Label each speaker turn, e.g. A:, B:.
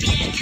A: Bien.